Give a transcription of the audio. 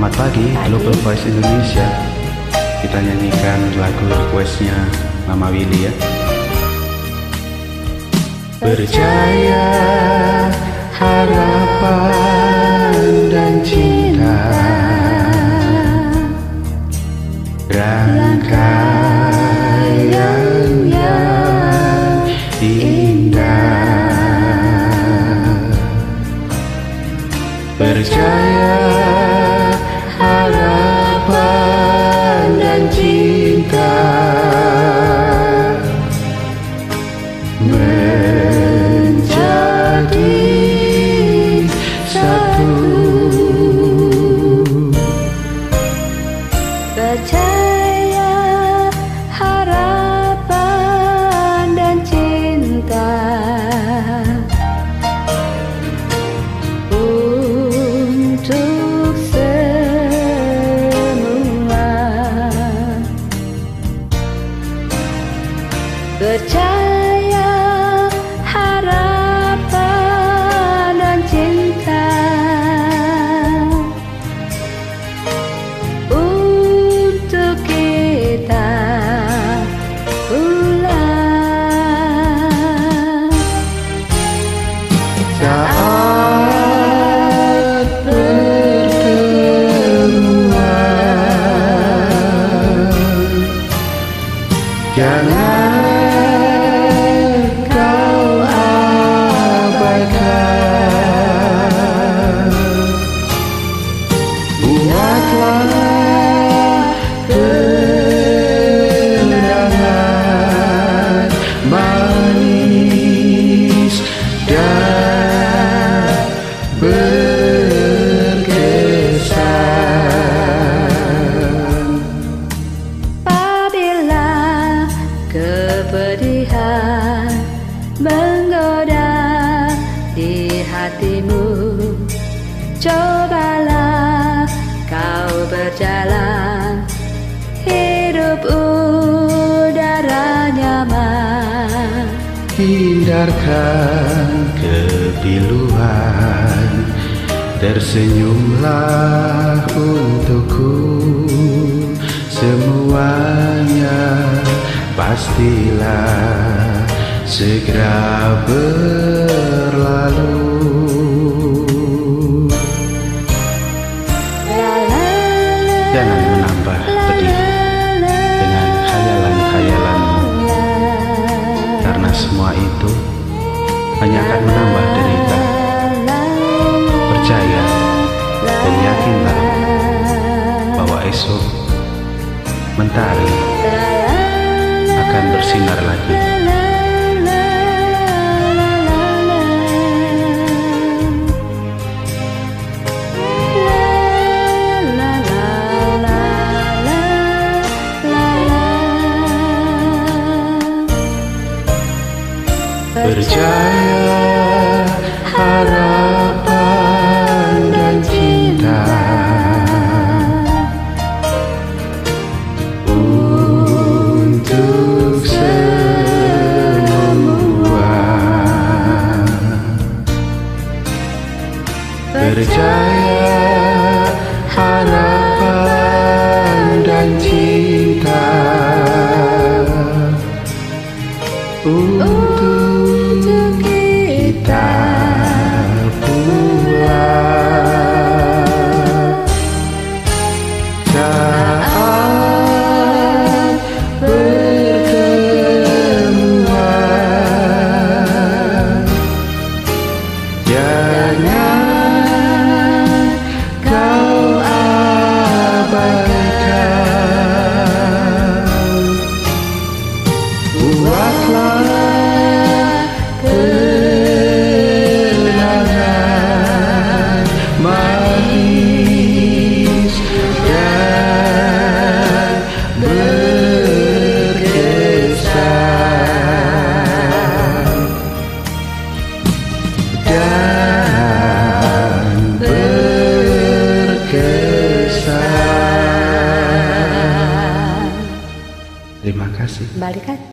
Selamat pagi, Global Voice Indonesia. Kita nyanyikan lagu requestnya Mama Willy ya. Percaya, harapan dan cinta berkesan. Apabila kepedihan menggoda di hatimu Cobalah kau berjalan Hidup udara nyaman. Hindarkan kepiluan Tersenyumlah untukku. Semuanya pastilah segera berlalu. Jangan menambah pedih dengan khayalan-khayalanmu Karena semua itu hanya akan menambah esok mentari akan bersinar lagi. Percaya harapan así. Vale,